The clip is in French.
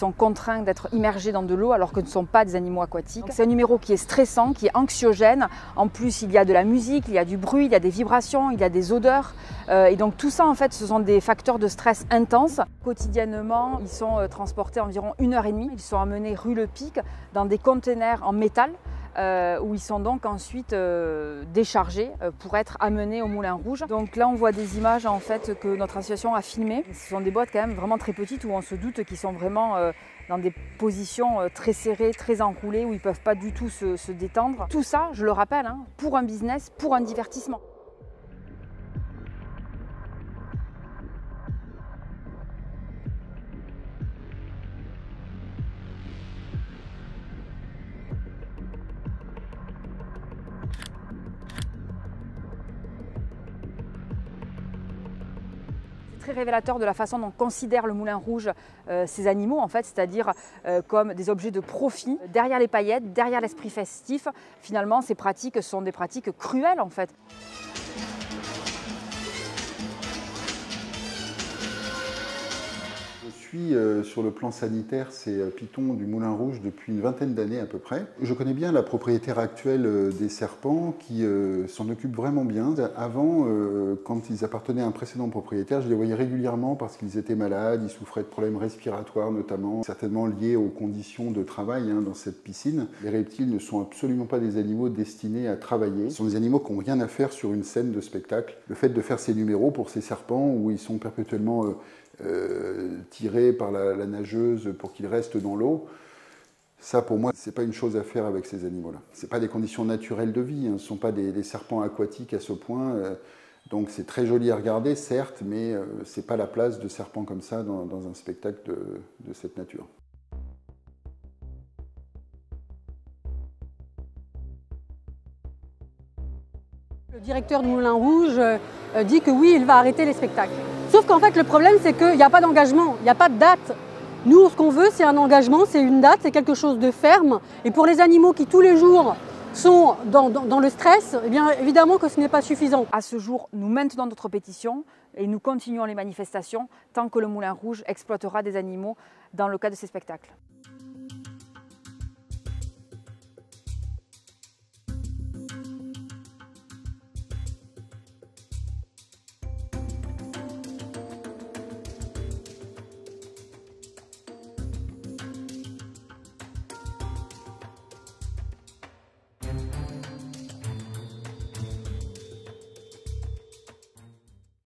sont contraints d'être immergés dans de l'eau alors que ne sont pas des animaux aquatiques. C'est un numéro qui est stressant, qui est anxiogène. En plus, il y a de la musique, il y a du bruit, il y a des vibrations, il y a des odeurs. Euh, et donc tout ça, en fait, ce sont des facteurs de stress intenses. Quotidiennement, ils sont euh, transportés environ une heure et demie. Ils sont amenés rue Le Pic dans des containers en métal. Euh, où ils sont donc ensuite euh, déchargés euh, pour être amenés au Moulin Rouge. Donc là, on voit des images en fait que notre association a filmées. Ce sont des boîtes quand même vraiment très petites où on se doute qu'ils sont vraiment dans des positions très serrées, très enroulées, où ils ne peuvent pas du tout se, détendre. Tout ça, je le rappelle, hein, pour un business, pour un divertissement. Très révélateur de la façon dont considère le Moulin Rouge euh, ces animaux, en fait, c'est-à-dire euh, comme des objets de profit. Derrière les paillettes, derrière l'esprit festif, finalement, ces pratiques sont des pratiques cruelles, en fait. Euh, sur le plan sanitaire, c'est euh, Python du Moulin Rouge depuis une vingtaine d'années à peu près. Je connais bien la propriétaire actuelle euh, des serpents qui s'en occupe vraiment bien. Avant, quand ils appartenaient à un précédent propriétaire, je les voyais régulièrement parce qu'ils étaient malades, ils souffraient de problèmes respiratoires notamment, certainement liés aux conditions de travail hein, dans cette piscine. Les reptiles ne sont absolument pas des animaux destinés à travailler. Ce sont des animaux qui n'ont rien à faire sur une scène de spectacle. Le fait de faire ces numéros pour ces serpents où ils sont perpétuellement euh, tiré par la, nageuse pour qu'il reste dans l'eau. Ça, pour moi, ce n'est pas une chose à faire avec ces animaux-là. Ce pas des conditions naturelles de vie, hein. ce ne sont pas des, serpents aquatiques à ce point. Euh. donc c'est très joli à regarder, certes, mais euh, ce n'est pas la place de serpents comme ça dans, un spectacle de, cette nature. Le directeur du Moulin Rouge dit que oui, il va arrêter les spectacles. Sauf qu'en fait, le problème, c'est qu'il n'y a pas d'engagement, il n'y a pas de date. Nous, ce qu'on veut, c'est un engagement, c'est une date, c'est quelque chose de ferme. Et pour les animaux qui, tous les jours, sont dans, le stress, eh bien évidemment que ce n'est pas suffisant. À ce jour, nous maintenons notre pétition et nous continuons les manifestations tant que le Moulin Rouge exploitera des animaux dans le cadre de ces spectacles.